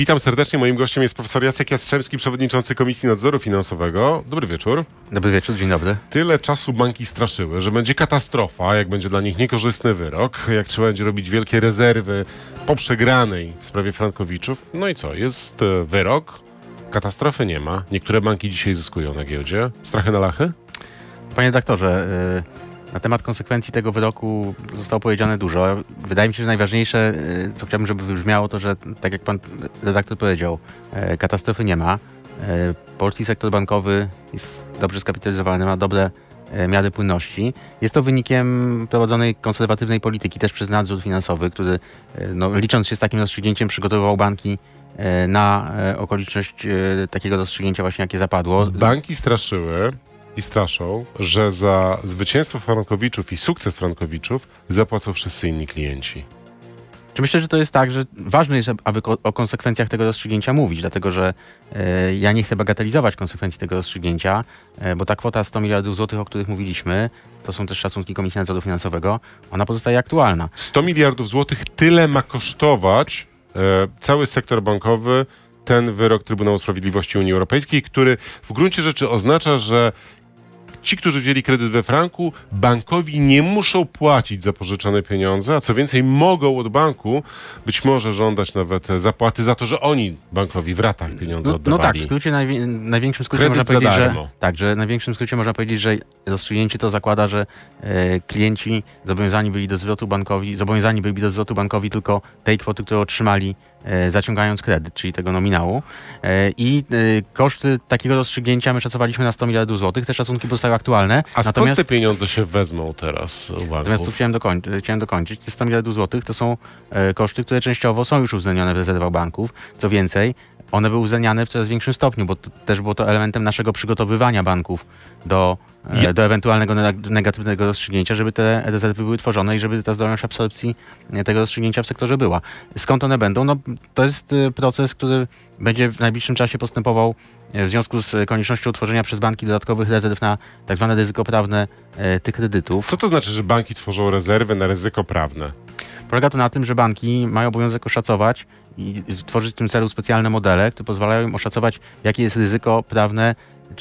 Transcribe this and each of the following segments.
Witam serdecznie. Moim gościem jest profesor Jacek Jastrzębski, przewodniczący Komisji Nadzoru Finansowego. Dobry wieczór. Dobry wieczór, dzień dobry. Tyle czasu banki straszyły, że będzie katastrofa, jak będzie dla nich niekorzystny wyrok, jak trzeba będzie robić wielkie rezerwy po przegranej w sprawie Frankowiczów. No i co? Jest e, wyrok, katastrofy nie ma. Niektóre banki dzisiaj zyskują na giełdzie. Strachy na lachy? Panie redaktorze, y, na temat konsekwencji tego wyroku zostało powiedziane dużo. Wydaje mi się, że najważniejsze, y, co chciałbym, żeby wybrzmiało, to, że tak jak pan redaktor powiedział, y, katastrofy nie ma. Polski sektor bankowy jest dobrze skapitalizowany, ma dobre miary płynności. Jest to wynikiem prowadzonej konserwatywnej polityki, też przez nadzór finansowy, który no, licząc się z takim rozstrzygnięciem przygotowywał banki na okoliczność takiego rozstrzygnięcia właśnie, jakie zapadło. Banki straszyły, i straszą, że za zwycięstwo Frankowiczów i sukces Frankowiczów zapłacą wszyscy inni klienci. Czy myślę, że to jest tak, że ważne jest, aby o konsekwencjach tego rozstrzygnięcia mówić, dlatego że e, ja nie chcę bagatelizować konsekwencji tego rozstrzygnięcia, e, bo ta kwota 100 miliardów złotych, o których mówiliśmy, to są też szacunki Komisji Nadzoru Finansowego, ona pozostaje aktualna. 100 miliardów złotych tyle ma kosztować e, cały sektor bankowy ten wyrok Trybunału Sprawiedliwości Unii Europejskiej, który w gruncie rzeczy oznacza, że ci, którzy wzięli kredyt we franku, bankowi nie muszą płacić za pożyczone pieniądze, a co więcej, mogą od banku być może żądać nawet zapłaty za to, że oni bankowi w ratach pieniądze oddawali. No, no tak, w skrócie, najwi największym skrócie kredyt można powiedzieć, że, tak, że największym skrócie można powiedzieć, że rozstrzygnięcie to zakłada, że e, klienci zobowiązani byli do zwrotu bankowi, zobowiązani byli do zwrotu bankowi tylko tej kwoty, którą otrzymali E, zaciągając kredyt, czyli tego nominału. E, I e, koszty takiego rozstrzygnięcia my szacowaliśmy na 100 miliardów złotych. Te szacunki pozostają aktualne. A natomiast, skąd te pieniądze się wezmą teraz Natomiast co chciałem, dokończyć, chciałem dokończyć. Te 100 miliardów złotych to są koszty, które częściowo są już uwzględnione w rezerwach banków. Co więcej, one były uwzględniane w coraz większym stopniu, bo to, też było to elementem naszego przygotowywania banków do, ja. do ewentualnego negatywnego rozstrzygnięcia, żeby te rezerwy były tworzone i żeby ta zdolność absorpcji tego rozstrzygnięcia w sektorze była. Skąd one będą? No, to jest y, proces, który będzie w najbliższym czasie postępował w związku z koniecznością utworzenia przez banki dodatkowych rezerw na tak zwane ryzyko prawne y, tych kredytów. Co to znaczy, że banki tworzą rezerwy na ryzyko prawne? Polega to na tym, że banki mają obowiązek oszacować i tworzyć w tym celu specjalne modele, które pozwalają im oszacować, jakie jest ryzyko prawne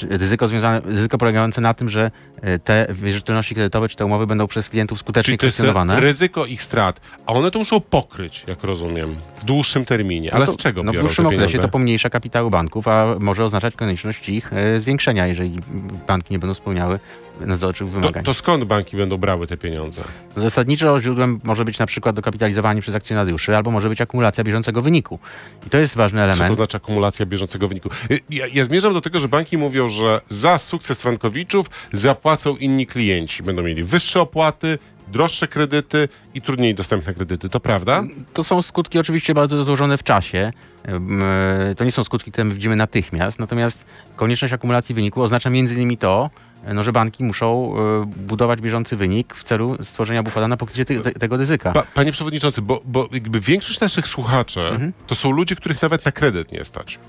ryzyko związane, ryzyko polegające na tym, że e, te wierzytelności kredytowe czy te umowy będą przez klientów skutecznie Czyli kwestionowane. Ryzyko ich strat, a one to muszą pokryć, jak rozumiem, w dłuższym terminie. Ale no to, z czego no W dłuższym okresie to pomniejsza kapitału banków, a może oznaczać konieczność ich e, zwiększenia, jeżeli banki nie będą spełniały nadzorczych wymagań. To, to, skąd banki będą brały te pieniądze? Zasadniczo źródłem może być na przykład dokapitalizowanie przez akcjonariuszy, albo może być akumulacja bieżącego wyniku. I to jest ważny element. Co to znaczy akumulacja bieżącego wyniku? Y, ja, ja zmierzam do tego, że banki mówią, że za sukces Frankowiczów zapłacą inni klienci. Będą mieli wyższe opłaty, droższe kredyty i trudniej dostępne kredyty. To prawda? To są skutki oczywiście bardzo rozłożone w czasie. E, to nie są skutki, które my widzimy natychmiast, natomiast konieczność akumulacji wyniku oznacza między innymi to, no, że banki muszą y, budować bieżący wynik w celu stworzenia bufora na pokrycie te, te, tego ryzyka. Pa, panie przewodniczący, bo, bo jakby większość naszych słuchaczy mhm. to są ludzie, których nawet na kredyt nie stać.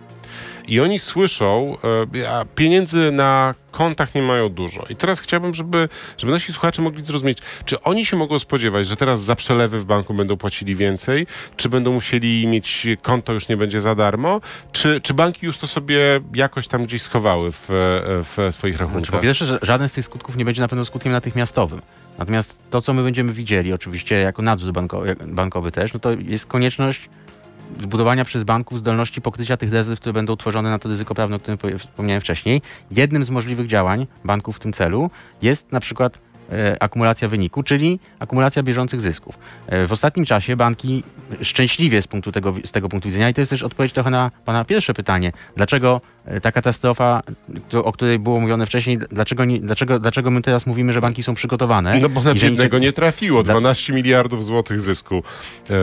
I oni słyszą, e, a pieniędzy na kontach nie mają dużo. I teraz chciałbym, żeby, żeby nasi słuchacze mogli zrozumieć, czy oni się mogą spodziewać, że teraz za przelewy w banku będą płacili więcej, czy będą musieli mieć konto już nie będzie za darmo, czy, czy banki już to sobie jakoś tam gdzieś schowały w, w swoich rachunkach? Znaczy, po pierwsze, żaden z tych skutków nie będzie na pewno skutkiem natychmiastowym. Natomiast to, co my będziemy widzieli, oczywiście jako nadzór banko bankowy też, no to jest konieczność zbudowania przez banków zdolności pokrycia tych rezerw, które będą tworzone na to ryzyko prawne, o którym wspomniałem wcześniej. Jednym z możliwych działań banków w tym celu jest na przykład akumulacja wyniku, czyli akumulacja bieżących zysków. E, w ostatnim czasie banki szczęśliwie z, punktu tego, z tego punktu widzenia, i to jest też odpowiedź trochę na Pana pierwsze pytanie, dlaczego e, ta katastrofa, o której było mówione wcześniej, dlaczego, nie, dlaczego, dlaczego my teraz mówimy, że banki są przygotowane? No bo na biednego nie trafiło, 12 miliardów złotych zysku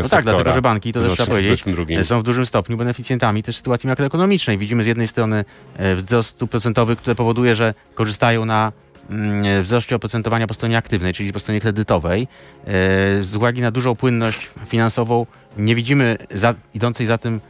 No tak, dlatego, że banki, to też trzeba powiedzieć, są w dużym stopniu beneficjentami też sytuacji makroekonomicznej. Widzimy z jednej strony wzrost stóp procentowych, które powoduje, że korzystają na wzroście oprocentowania po stronie aktywnej, czyli po stronie kredytowej. E, z uwagi na dużą płynność finansową nie widzimy za, idącej za tym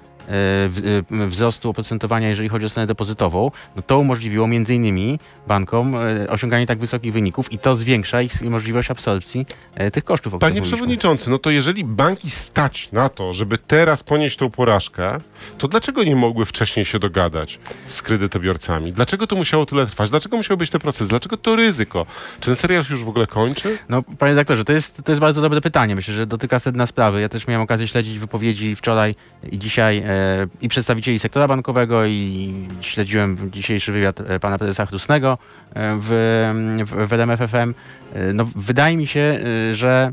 wzrostu oprocentowania, jeżeli chodzi o stronę depozytową, no to umożliwiło między innymi bankom e, osiąganie tak wysokich wyników i to zwiększa ich możliwość absorpcji e, tych kosztów. o Panie mówiliśmy. przewodniczący, no to jeżeli banki stać na to, żeby teraz ponieść tą porażkę, to dlaczego nie mogły wcześniej się dogadać z kredytobiorcami? Dlaczego to musiało tyle trwać? Dlaczego musiał być ten proces? Dlaczego to ryzyko? Czy ten serial się już w ogóle kończy? No, panie doktorze, to jest, to jest bardzo dobre pytanie. Myślę, że dotyka sedna sprawy. Ja też miałem okazję śledzić wypowiedzi wczoraj i dzisiaj e, i przedstawicieli sektora bankowego i śledziłem dzisiejszy wywiad e, pana prezesa Chrusnego e, w, w, w. E, no, wydaje mi się, że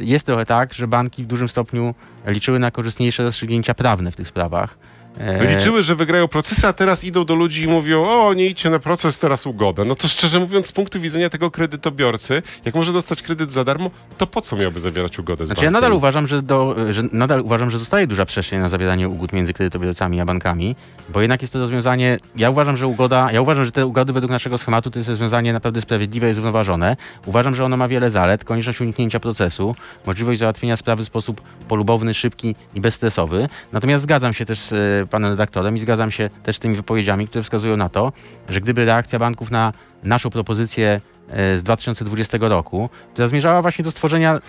jest trochę tak, że banki w dużym stopniu liczyły na korzystniejsze rozstrzygnięcia prawne w tych sprawach. E, Liczyły, że wygrają procesy, a teraz idą do ludzi i mówią, o, nie idźcie na proces, teraz ugodę. No to szczerze mówiąc, z punktu widzenia tego kredytobiorcy, jak może dostać kredyt za darmo, to po co miałby zawierać ugodę z Znaczy ja bankiem? nadal uważam, że, do, że nadal uważam, że zostaje duża przestrzeń na zawieranie ugód między kredytobiorcami a bankami, bo jednak jest to rozwiązanie, ja uważam, że ugoda, ja uważam, że te ugody według naszego schematu to jest rozwiązanie naprawdę sprawiedliwe i zrównoważone. Uważam, że ono ma wiele zalet, konieczność uniknięcia procesu, możliwość załatwienia sprawy w sposób polubowny, szybki i bezstresowy. Natomiast zgadzam się też z e, panem redaktorem i zgadzam się też z tymi wypowiedziami, które wskazują na to, że gdyby reakcja banków na naszą propozycję e, z 2020 roku, która zmierzała właśnie do stworzenia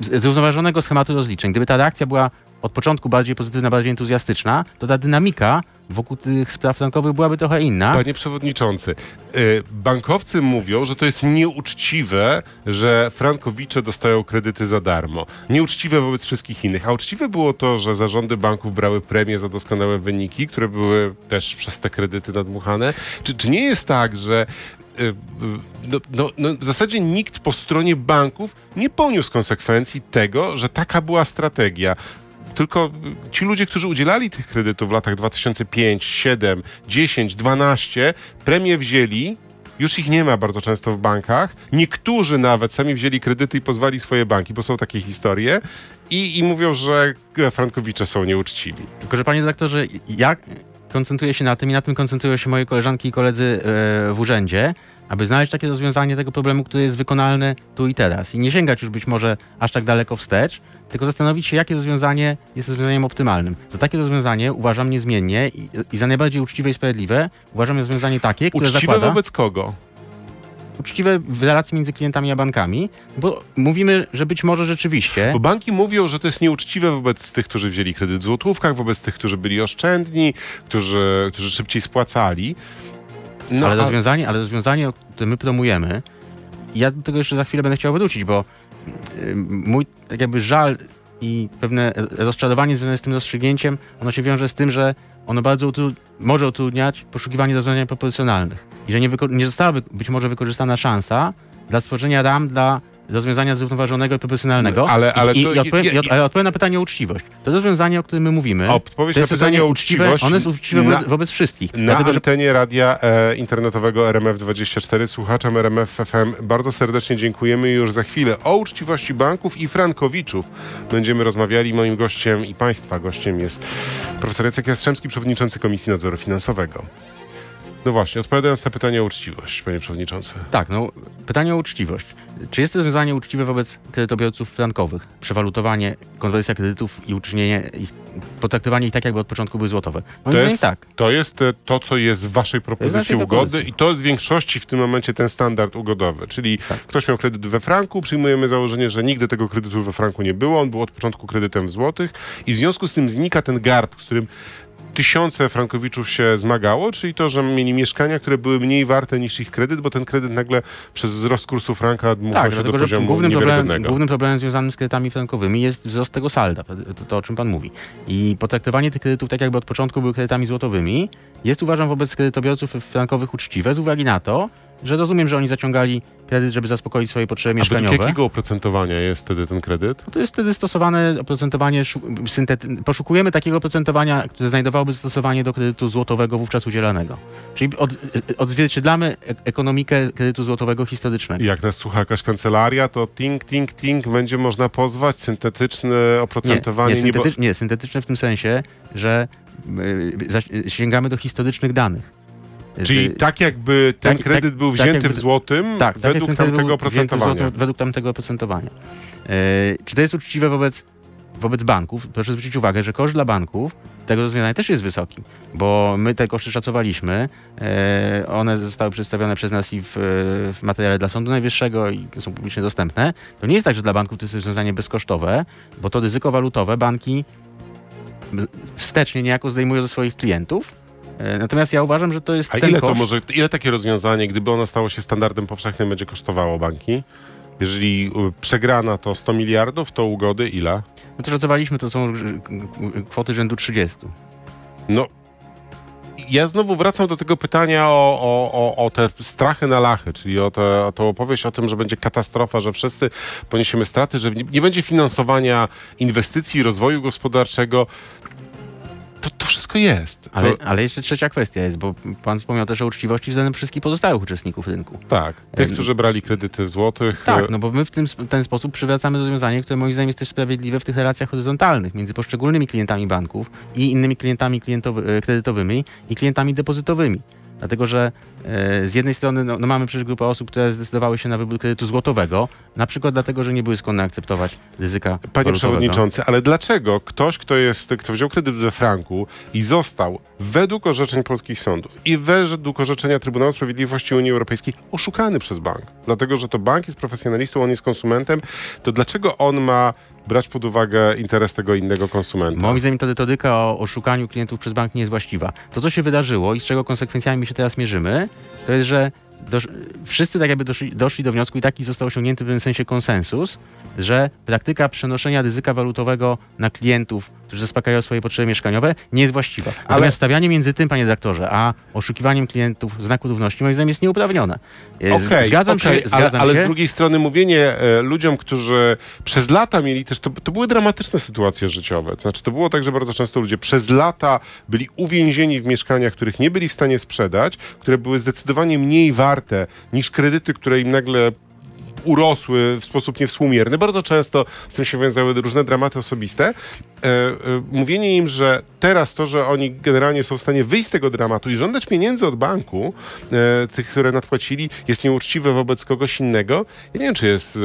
zrównoważonego schematu rozliczeń. Gdyby ta reakcja była od początku bardziej pozytywna, bardziej entuzjastyczna, to ta dynamika wokół tych spraw frankowych byłaby trochę inna. Panie przewodniczący, y, bankowcy mówią, że to jest nieuczciwe, że frankowicze dostają kredyty za darmo. Nieuczciwe wobec wszystkich innych. A uczciwe było to, że zarządy banków brały premie za doskonałe wyniki, które były też przez te kredyty nadmuchane. Czy, czy nie jest tak, że y, no, no, no, w zasadzie nikt po stronie banków nie poniósł konsekwencji tego, że taka była strategia. Tylko ci ludzie, którzy udzielali tych kredytów w latach 2005, 7, 10, 12, premie wzięli. Już ich nie ma bardzo często w bankach. Niektórzy nawet sami wzięli kredyty i pozwali swoje banki, bo są takie historie. I, i mówią, że frankowicze są nieuczciwi. Tylko, że panie redaktorze, ja koncentruję się na tym i na tym koncentrują się moje koleżanki i koledzy e, w urzędzie, aby znaleźć takie rozwiązanie tego problemu, które jest wykonalne tu i teraz. I nie sięgać już być może aż tak daleko wstecz, tylko zastanowić się, jakie rozwiązanie jest rozwiązaniem optymalnym. Za takie rozwiązanie uważam niezmiennie i, i za najbardziej uczciwe i sprawiedliwe uważam rozwiązanie takie, które Uczciwe zakłada wobec kogo? uczciwe w relacji między klientami a bankami, bo mówimy, że być może rzeczywiście... Bo banki mówią, że to jest nieuczciwe wobec tych, którzy wzięli kredyt w złotówkach, wobec tych, którzy byli oszczędni, którzy, którzy szybciej spłacali. No, ale, rozwiązanie, ale rozwiązanie, które my promujemy, ja do tego jeszcze za chwilę będę chciał wrócić, bo y, mój tak jakby żal i pewne rozczarowanie związane z tym rozstrzygnięciem, ono się wiąże z tym, że ono bardzo utru- może utrudniać poszukiwanie rozwiązań proporcjonalnych i że nie, nie została być może wykorzystana szansa dla stworzenia ram dla rozwiązania zrównoważonego i proporcjonalnego. Ale- ale I, to- i, odpowiem, ale odpowiem na pytanie o uczciwość. To rozwiązanie, o którym my mówimy, Odpowiedź to na jest pytanie rozwiązanie o uczciwość ono jest uczciwe na- wobec, wszystkich. Na dlatego, że antenie radia e, internetowego RMF24 słuchaczom RMF FM bardzo serdecznie dziękujemy już za chwilę o uczciwości banków i frankowiczów będziemy rozmawiali. Moim gościem i Państwa gościem jest profesor Jacek Jastrzębski, przewodniczący Komisji Nadzoru Finansowego. No właśnie, odpowiadając na pytanie o uczciwość, panie przewodniczący. Tak, no pytanie o uczciwość. Czy jest to rozwiązanie uczciwe wobec kredytobiorców frankowych? Przewalutowanie, konwersja kredytów i uczynienie ich, potraktowanie ich tak, jakby od początku były złotowe? Moim To jest, tak. to jest e, to, co jest w waszej propozycji naszej ugody propozycji. i to jest w większości w tym momencie ten standard ugodowy. Czyli Tak. ktoś miał kredyt we franku, przyjmujemy założenie, że nigdy tego kredytu we franku nie było, on był od początku kredytem w złotych i w związku z tym znika ten gard, z którym tysiące frankowiczów się zmagało, czyli to, że mieli mieszkania, które były mniej warte niż ich kredyt, bo ten kredyt nagle przez wzrost kursu franka dmuchał Tak, się do dlatego że poziomu głównym, problem, niewiarygodnego. głównym problemem związanym z kredytami frankowymi jest wzrost tego salda, to, to o czym pan mówi. I potraktowanie tych kredytów tak, jakby od początku były kredytami złotowymi, jest uważam wobec kredytobiorców frankowych uczciwe z uwagi na to, że rozumiem, że oni zaciągali kredyt, żeby zaspokoić swoje potrzeby A mieszkaniowe. jakiego oprocentowania jest wtedy ten kredyt? No To jest wtedy stosowane oprocentowanie, syntety- poszukujemy takiego oprocentowania, które znajdowałoby zastosowanie do kredytu złotowego wówczas udzielanego. Czyli od, odzwierciedlamy ek- ekonomikę kredytu złotowego historycznego. I Jak nas słucha jakaś kancelaria, to ting, ting, ting, będzie można pozwać syntetyczne Nie, oprocentowanie. nie, nie nie, syntetyczne w tym sensie, że zaś- sięgamy do historycznych danych. Czyli tak jakby ten tak- kredyt tak- był tak wzięty jakby- w złotym tak, tak według tamtego oprocentowania. złoto- Według tamtego oprocentowania. Czy to jest uczciwe wobec, wobec banków? Proszę zwrócić uwagę, że koszt dla banków tego rozwiązania też jest wysoki, bo my te koszty szacowaliśmy. E, one zostały przedstawione przez nas i w, w materiale dla Sądu Najwyższego i są publicznie dostępne. To nie jest tak, że dla banków to jest rozwiązanie bezkosztowe, bo to ryzyko walutowe banki wstecznie niejako zdejmują ze swoich klientów. E, natomiast ja uważam, że to jest A ile koszt. to może, ile takie rozwiązanie, gdyby ono stało się standardem powszechnym, będzie kosztowało banki? Jeżeli y, przegrana to 100 miliardów, to ugody ile? My to szacowaliśmy, to są y, kwoty rzędu 30. No, ja znowu wracam do tego pytania o, o, o, o te strachy na lachy, czyli o, te, o tą opowieść o tym, że będzie katastrofa, że wszyscy poniesiemy straty, że nie, nie będzie finansowania inwestycji, rozwoju gospodarczego. Wszystko jest. Ale, To, ale jeszcze trzecia kwestia jest, bo pan wspomniał też o uczciwości względem wszystkich pozostałych uczestników rynku. tak, tych, którzy brali kredyty w złotych. Tak, e, no bo my w tym, ten sposób przywracamy rozwiązanie, które moim zdaniem jest też sprawiedliwe w tych relacjach horyzontalnych między poszczególnymi klientami banków i innymi klientami klientowy, e, kredytowymi i klientami depozytowymi. Dlatego, że e, z jednej strony no, no mamy przecież grupę osób, które zdecydowały się na wybór kredytu złotowego, na przykład dlatego, że nie były skłonne akceptować ryzyka Panie przewodniczący, ale dlaczego ktoś, kto jest, kto wziął kredyt we franku i został według orzeczeń polskich sądów i według orzeczenia Trybunału Sprawiedliwości Unii Europejskiej oszukany przez bank? Dlatego, że to bank jest profesjonalistą, on jest konsumentem, to dlaczego on ma brać pod uwagę interes tego innego konsumenta? Moim zdaniem ta metodyka o oszukaniu klientów przez bank nie jest właściwa. To, co się wydarzyło i z czego konsekwencjami się teraz mierzymy, to jest, że dosz, wszyscy tak jakby doszli, doszli do wniosku i taki został osiągnięty w pewnym sensie konsensus, że praktyka przenoszenia ryzyka walutowego na klientów, którzy zaspokajają swoje potrzeby mieszkaniowe, nie jest właściwa. Natomiast stawianie między tym, panie redaktorze, a oszukiwaniem klientów znaku równości, moim zdaniem jest nieuprawnione. E, Okej, zgadzam okej, się, zgadzam ale, ale z drugiej strony mówienie e, ludziom, którzy przez lata mieli też, to, to były dramatyczne sytuacje życiowe. To znaczy, to było tak, że bardzo często ludzie przez lata byli uwięzieni w mieszkaniach, których nie byli w stanie sprzedać, które były zdecydowanie mniej warte niż kredyty, które im nagle urosły w sposób niewspółmierny. Bardzo często z tym się wiązały różne dramaty osobiste. E, e, mówienie im, że teraz to, że oni generalnie są w stanie wyjść z tego dramatu i żądać pieniędzy od banku, e, tych, które nadpłacili, jest nieuczciwe wobec kogoś innego, ja nie wiem, czy jest,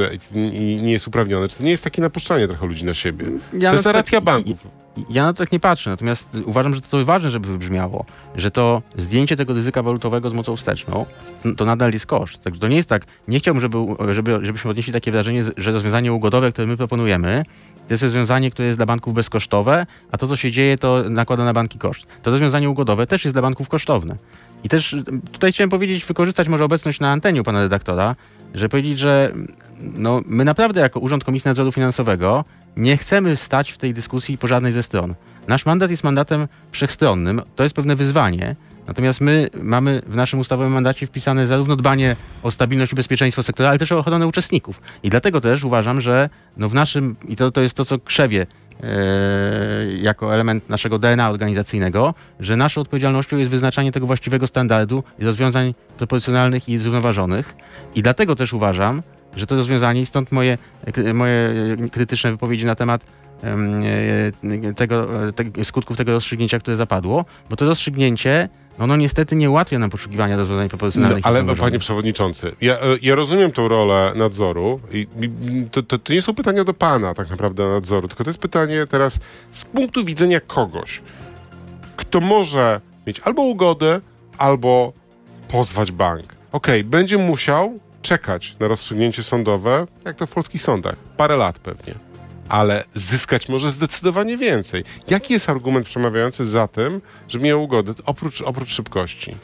nie jest uprawnione. Czy to nie jest takie napuszczanie trochę ludzi na siebie? Ja to jest narracja tak- banków. Ja na to tak nie patrzę, natomiast uważam, że to ważne, żeby wybrzmiało, że to zdjęcie tego ryzyka walutowego z mocą wsteczną, no, to nadal jest koszt. Także to nie jest tak, nie chciałbym, żeby, żeby, żebyśmy odnieśli takie wrażenie, że rozwiązanie ugodowe, które my proponujemy, to jest rozwiązanie, które jest dla banków bezkosztowe, a to, co się dzieje, to nakłada na banki koszt. To rozwiązanie ugodowe też jest dla banków kosztowne. I też tutaj chciałem powiedzieć, wykorzystać może obecność na anteniu pana redaktora, że powiedzieć, że no, my naprawdę jako Urząd Komisji Nadzoru Finansowego nie chcemy stać w tej dyskusji po żadnej ze stron. Nasz mandat jest mandatem wszechstronnym, to jest pewne wyzwanie. Natomiast my mamy w naszym ustawowym mandacie wpisane zarówno dbanie o stabilność i bezpieczeństwo sektora, ale też o ochronę uczestników. I dlatego też uważam, że no w naszym, i to, to jest to, co krzewie e, jako element naszego DNA organizacyjnego, że naszą odpowiedzialnością jest wyznaczanie tego właściwego standardu i rozwiązań proporcjonalnych i zrównoważonych. I dlatego też uważam, że to rozwiązanie i stąd moje, moje e, krytyczne wypowiedzi na temat em, e, tego, e, te, skutków tego rozstrzygnięcia, które zapadło, bo to rozstrzygnięcie, no, ono niestety nie ułatwia nam poszukiwania rozwiązań No, proporcjonalnych. i ale zrównoważonych. panie przewodniczący, ja, e, ja rozumiem tą rolę nadzoru i, i to, to, to nie są pytania do pana tak naprawdę nadzoru, tylko to jest pytanie teraz z punktu widzenia kogoś, kto może mieć albo ugodę, albo pozwać bank. Okej, będzie musiał czekać na rozstrzygnięcie sądowe, jak to w polskich sądach, parę lat pewnie. Ale zyskać może zdecydowanie więcej. Jaki jest argument przemawiający za tym, że miał ugodę, oprócz, oprócz szybkości?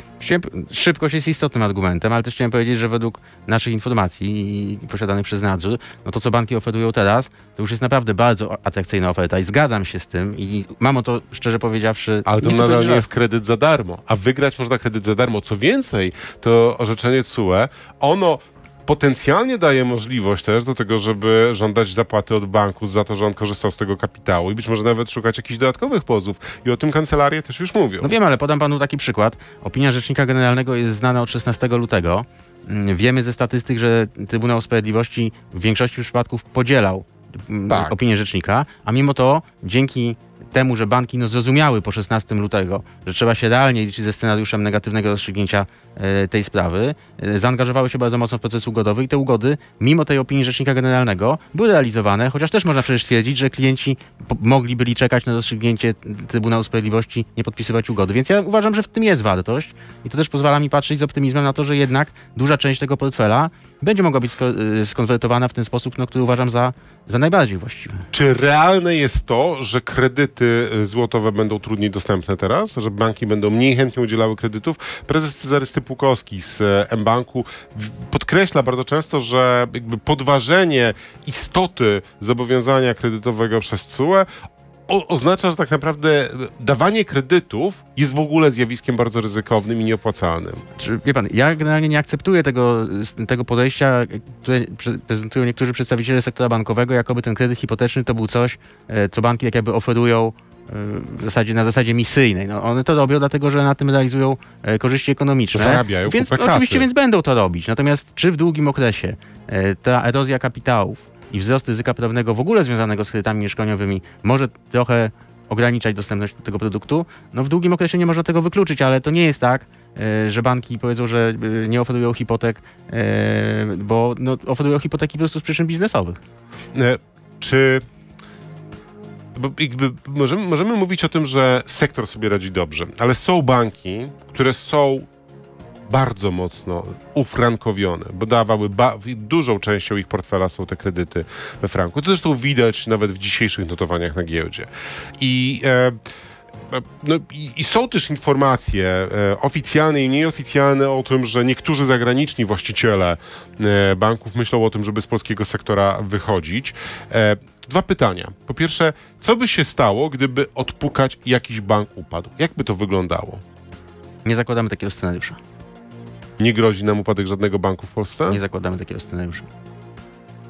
Szybkość jest istotnym argumentem, ale też chciałem powiedzieć, że według naszych informacji i posiadanych przez nadzór, no to co banki oferują teraz, to już jest naprawdę bardzo atrakcyjna oferta i zgadzam się z tym i mam o to szczerze powiedziawszy... Ale to nadal nie jest kredyt za darmo, a wygrać można kredyt za darmo. Co więcej, to orzeczenie CUE, ono potencjalnie daje możliwość też do tego, żeby żądać zapłaty od banku za to, że on korzystał z tego kapitału i być może nawet szukać jakichś dodatkowych pozów. I o tym kancelarie też już mówią. No wiem, ale podam panu taki przykład. Opinia Rzecznika Generalnego jest znana od 16 lutego. Mm, Wiemy ze statystyk, że Trybunał Sprawiedliwości w większości przypadków podzielał mm, Tak. opinię Rzecznika, a mimo to dzięki temu, że banki no, zrozumiały po 16 lutego, że trzeba się realnie liczyć ze scenariuszem negatywnego rozstrzygnięcia e, tej sprawy, e, zaangażowały się bardzo mocno w proces ugodowy i te ugody, mimo tej opinii Rzecznika Generalnego, były realizowane, chociaż też można przecież twierdzić, że klienci mogli byli czekać na rozstrzygnięcie Trybunału Sprawiedliwości, nie podpisywać ugody. Więc ja uważam, że w tym jest wartość i to też pozwala mi patrzeć z optymizmem na to, że jednak duża część tego portfela będzie mogła być e, skonwertowana w ten sposób, no, który uważam za, za najbardziej właściwy. Czy realne jest to, że kredyty e, złotowe będą trudniej dostępne teraz, że banki będą mniej chętnie udzielały kredytów? Prezes Cezary Stypułkowski z e, mBanku podkreśla bardzo często, że podważenie istoty zobowiązania kredytowego przez CUE o, oznacza, że tak naprawdę dawanie kredytów jest w ogóle zjawiskiem bardzo ryzykownym i nieopłacalnym. Wie pan, ja generalnie nie akceptuję tego, tego podejścia, które prezentują niektórzy przedstawiciele sektora bankowego, jakoby ten kredyt hipoteczny to był coś, e, co banki tak jakby oferują e, w zasadzie na zasadzie misyjnej. No, one to robią dlatego, że na tym realizują e, korzyści ekonomiczne. Zarabiają więc oczywiście więc będą to robić. Natomiast czy w długim okresie ta erozja kapitałów i wzrost ryzyka prawnego w ogóle związanego z kredytami mieszkaniowymi może trochę ograniczać dostępność do tego produktu. No w długim okresie nie można tego wykluczyć, ale to nie jest tak, e, że banki powiedzą, że e, nie oferują hipotek, e, bo no, oferują hipoteki po prostu z przyczyn biznesowych. Czy możemy, możemy mówić o tym, że sektor sobie radzi dobrze, ale są banki, które są bardzo mocno ufrankowione, bo dawały dużą częścią ich portfela są te kredyty we franku. To zresztą widać nawet w dzisiejszych notowaniach na giełdzie. I e, e no, i, i, są też informacje e, oficjalne i nieoficjalne o tym, że niektórzy zagraniczni właściciele e, banków myślą o tym, żeby z polskiego sektora wychodzić. E, dwa pytania. Po pierwsze, co by się stało, gdyby odpukać jakiś bank upadł? Jak by to wyglądało? Nie zakładamy takiego scenariusza. Nie grozi nam upadek żadnego banku w Polsce? Nie zakładamy takiego scenariusza.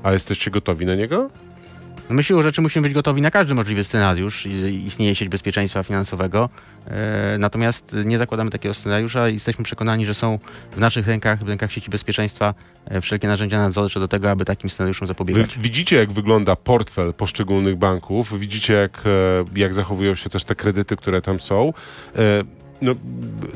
A jesteście gotowi na niego? No my siłą rzeczy musimy być gotowi na każdy możliwy scenariusz. Istnieje sieć bezpieczeństwa finansowego. E, natomiast nie zakładamy takiego scenariusza i jesteśmy przekonani, że są w naszych rękach, w rękach sieci bezpieczeństwa e, wszelkie narzędzia nadzorcze do tego, aby takim scenariuszom zapobiegać. Wy widzicie, jak wygląda portfel poszczególnych banków, widzicie, jak, e, jak zachowują się też te kredyty, które tam są no,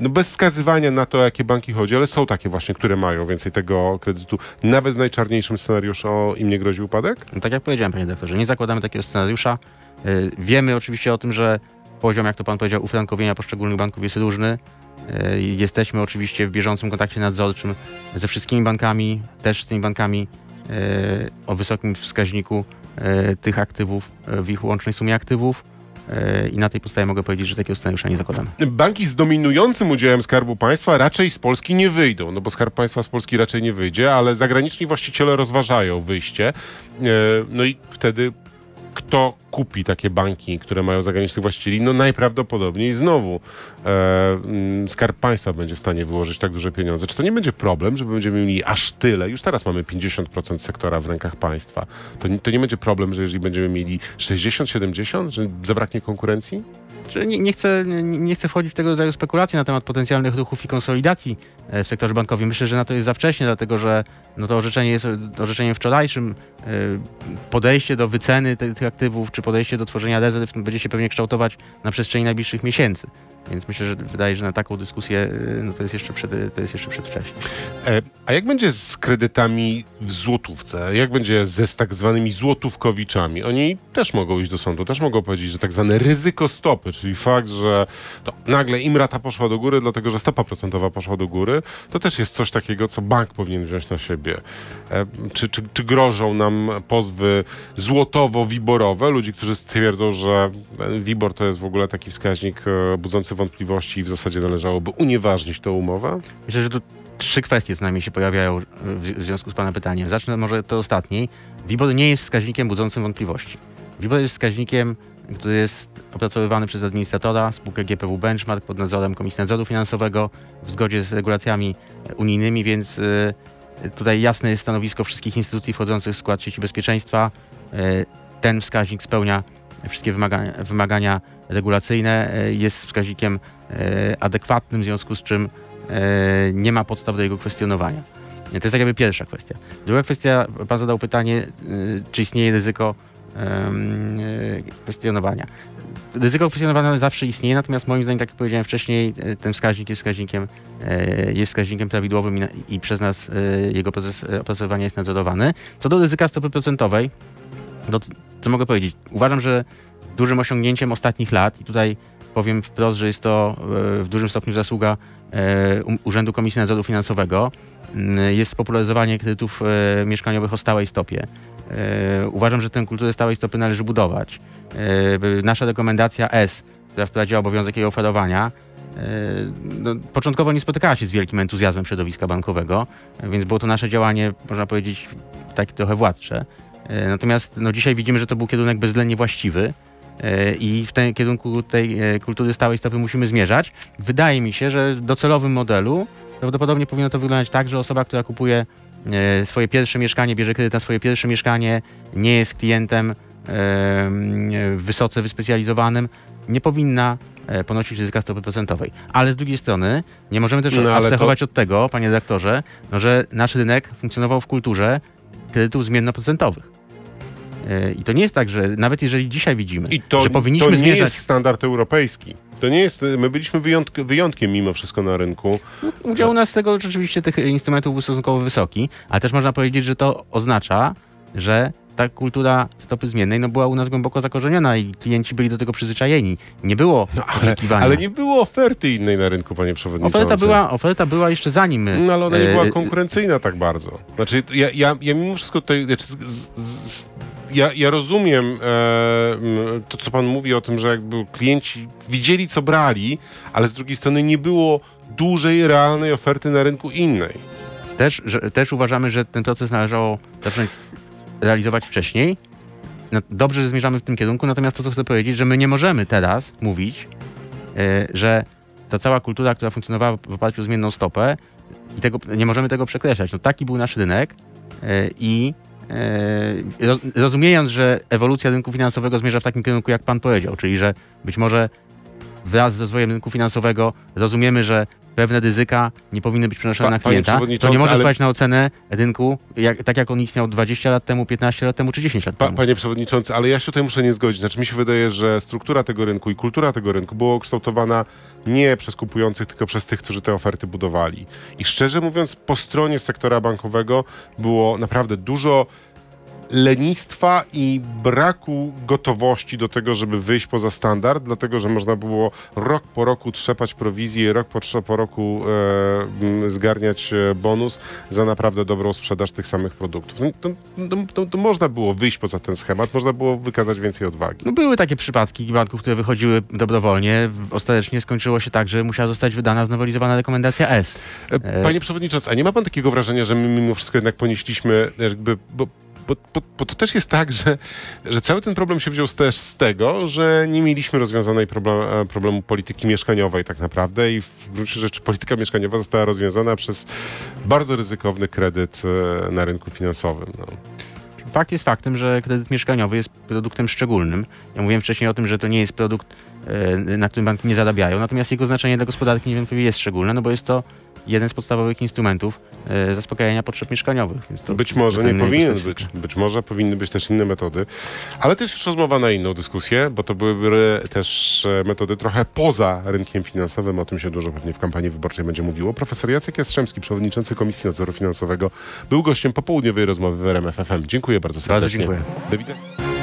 no bez wskazywania na to, jakie banki chodzi, ale są takie właśnie, które mają więcej tego kredytu. Nawet w najczarniejszym scenariuszu im nie grozi upadek? No, tak jak powiedziałem, panie doktorze, nie zakładamy takiego scenariusza. Yy, wiemy oczywiście o tym, że poziom, jak to pan powiedział, ufrankowienia poszczególnych banków jest różny. Yy, jesteśmy oczywiście w bieżącym kontakcie nadzorczym ze wszystkimi bankami, też z tymi bankami yy, o wysokim wskaźniku tych aktywów w ich łącznej sumie aktywów. E, i na tej podstawie mogę powiedzieć, że takiego scenariusza nie zakładamy. Banki z dominującym udziałem Skarbu Państwa raczej z Polski nie wyjdą, no bo Skarb Państwa z Polski raczej nie wyjdzie, ale zagraniczni właściciele rozważają wyjście. E, no i wtedy kto kupi takie banki, które mają zagranicznych właścicieli, no najprawdopodobniej znowu e, mm, Skarb Państwa będzie w stanie wyłożyć tak duże pieniądze. Czy to nie będzie problem, że będziemy mieli aż tyle? Już teraz mamy 50% sektora w rękach państwa. To, to nie będzie problem, że jeżeli będziemy mieli 60-70, że zabraknie konkurencji? Nie, nie, chcę, nie, nie, chcę wchodzić w tego rodzaju spekulacje na temat potencjalnych ruchów i konsolidacji e, w sektorze bankowym. Myślę, że na to jest za wcześnie, dlatego że no to orzeczenie jest orzeczeniem wczorajszym. E, podejście do wyceny tych aktywów, czy podejście do tworzenia rezerw będzie się pewnie kształtować na przestrzeni najbliższych miesięcy. Więc myślę, że wydaje, że na taką dyskusję y, no to, jest jeszcze przed, to jest jeszcze przedwcześnie. E, a jak będzie z kredytami w złotówce? Jak będzie ze z tak zwanymi złotówkowiczami? Oni też mogą iść do sądu, też mogą powiedzieć, że tak zwane ryzyko stopy, czyli fakt, że nagle im rata poszła do góry, dlatego że stopa procentowa poszła do góry, to też jest coś takiego, co bank powinien wziąć na siebie. E, czy, czy, czy grożą nam pozwy złotowo-wiborowe? Ludzi, którzy stwierdzą, że WIBOR to jest w ogóle taki wskaźnik e, budzący wątpliwości i w zasadzie należałoby unieważnić tę umowę? Myślę, że tu trzy kwestie co najmniej się pojawiają w związku z Pana pytaniem. Zacznę może to ostatniej. WIBOR nie jest wskaźnikiem budzącym wątpliwości. WIBOR jest wskaźnikiem, który jest opracowywany przez administratora, spółkę GPW Benchmark pod nadzorem Komisji Nadzoru Finansowego w zgodzie z regulacjami unijnymi, więc y, tutaj jasne jest stanowisko wszystkich instytucji wchodzących w skład sieci bezpieczeństwa. Y, ten wskaźnik spełnia wszystkie wymagania, wymagania regulacyjne, e, jest wskaźnikiem e, adekwatnym, w związku z czym e, nie ma podstaw do jego kwestionowania. To jest tak jakby pierwsza kwestia. Druga kwestia, pan zadał pytanie, czy istnieje ryzyko kwestionowania. Ryzyko kwestionowania zawsze istnieje, natomiast moim zdaniem, tak jak powiedziałem wcześniej, ten wskaźnik jest wskaźnikiem, jest wskaźnikiem prawidłowym i, i przez nas jego proces opracowania jest nadzorowany. Co do ryzyka stopy procentowej, no, co mogę powiedzieć? Uważam, że dużym osiągnięciem ostatnich lat i tutaj powiem wprost, że jest to e, w dużym stopniu zasługa e, Urzędu Komisji Nadzoru Finansowego, mm, jest spopularyzowanie kredytów e, mieszkaniowych o stałej stopie. Uważam, że tę kulturę stałej stopy należy budować. Nasza rekomendacja S, która wprowadziła obowiązek jej oferowania, no, początkowo nie spotykała się z wielkim entuzjazmem środowiska bankowego, więc było to nasze działanie, można powiedzieć, takie trochę władcze. E, Natomiast no, dzisiaj widzimy, że to był kierunek bezwzględnie właściwy e, i w tym kierunku tej e, kultury stałej stopy musimy zmierzać. Wydaje mi się, że w docelowym modelu prawdopodobnie powinno to wyglądać tak, że osoba, która kupuje swoje pierwsze mieszkanie, bierze kredyt na swoje pierwsze mieszkanie, nie jest klientem wysoce wyspecjalizowanym, nie powinna ponosić ryzyka stopy procentowej. Ale z drugiej strony nie możemy też No, ale to- abstrahować od tego, panie redaktorze, no, że nasz rynek funkcjonował w kulturze kredytów zmiennoprocentowych. E, I to nie jest tak, że nawet jeżeli dzisiaj widzimy, I to, że powinniśmy to nie zmierzać jest standard europejski. To nie jest, my byliśmy wyjątk, wyjątkiem mimo wszystko na rynku. Udział u nas z tego rzeczywiście tych instrumentów był stosunkowo wysoki, ale też można powiedzieć, że to oznacza, że ta kultura stopy zmiennej no, była u nas głęboko zakorzeniona i klienci byli do tego przyzwyczajeni. Nie było oczekiwania. Ale nie było oferty innej na rynku, panie przewodniczący. Oferta była, oferta była jeszcze zanim... No ale ona nie e, była konkurencyjna tak bardzo. Znaczy, ja, ja, ja mimo wszystko tutaj. Znaczy, z, z, z, ja, ja rozumiem e, to, co pan mówi o tym, że jakby klienci widzieli, co brali, ale z drugiej strony nie było dużej, realnej oferty na rynku innej. Też, że, też uważamy, że ten proces należało zacząć realizować wcześniej. No, dobrze, że zmierzamy w tym kierunku, natomiast to, co chcę powiedzieć, że my nie możemy teraz mówić, e, że ta cała kultura, która funkcjonowała w oparciu o zmienną stopę, i tego, nie możemy tego przekreślać. No, taki był nasz rynek e, i rozumiejąc, że ewolucja rynku finansowego zmierza w takim kierunku, jak pan powiedział, czyli że być może wraz z rozwojem rynku finansowego rozumiemy, że pewne ryzyka nie powinny być przenoszone Pa- na klienta, to nie może ale- wpływać na ocenę rynku, jak, tak jak on istniał 20 lat temu, 15 lat temu czy 10 lat Pa, temu. panie przewodniczący, ale ja się tutaj muszę nie zgodzić. Znaczy, mi się wydaje, że struktura tego rynku i kultura tego rynku była kształtowana nie przez kupujących, tylko przez tych, którzy te oferty budowali. I szczerze mówiąc, po stronie sektora bankowego było naprawdę dużo lenistwa i braku gotowości do tego, żeby wyjść poza standard, dlatego że można było rok po roku trzepać prowizję, rok po, po roku e, zgarniać e, bonus za naprawdę dobrą sprzedaż tych samych produktów. No, To, to, to, to można było wyjść poza ten schemat, można było wykazać więcej odwagi. No były takie przypadki banków, które wychodziły dobrowolnie. Ostatecznie skończyło się tak, że musiała zostać wydana znowelizowana rekomendacja S. E, Panie przewodniczący, a nie ma pan takiego wrażenia, że my mimo wszystko jednak ponieśliśmy jakby, bo, bo, bo, bo to też jest tak, że, że cały ten problem się wziął też z tego, że nie mieliśmy rozwiązanej problem, e, problemu polityki mieszkaniowej tak naprawdę i w gruncie rzeczy polityka mieszkaniowa została rozwiązana przez bardzo ryzykowny kredyt e, na rynku finansowym. No. Fakt jest faktem, że kredyt mieszkaniowy jest produktem szczególnym. Ja mówiłem wcześniej o tym, że to nie jest produkt, e, na którym banki nie zarabiają, natomiast jego znaczenie dla gospodarki niewątpliwie jest szczególne, no bo jest to jeden z podstawowych instrumentów e, zaspokajania potrzeb mieszkaniowych. Być może nie powinien być. Być może powinny być też inne metody. Ale to jest już rozmowa na inną dyskusję, bo to były też e, metody trochę poza rynkiem finansowym. O tym się dużo pewnie w kampanii wyborczej będzie mówiło. Profesor Jacek Jastrzębski, przewodniczący Komisji Nadzoru Finansowego, był gościem popołudniowej rozmowy w RMF FM. Dziękuję bardzo serdecznie. Bardzo dziękuję. Do widzenia.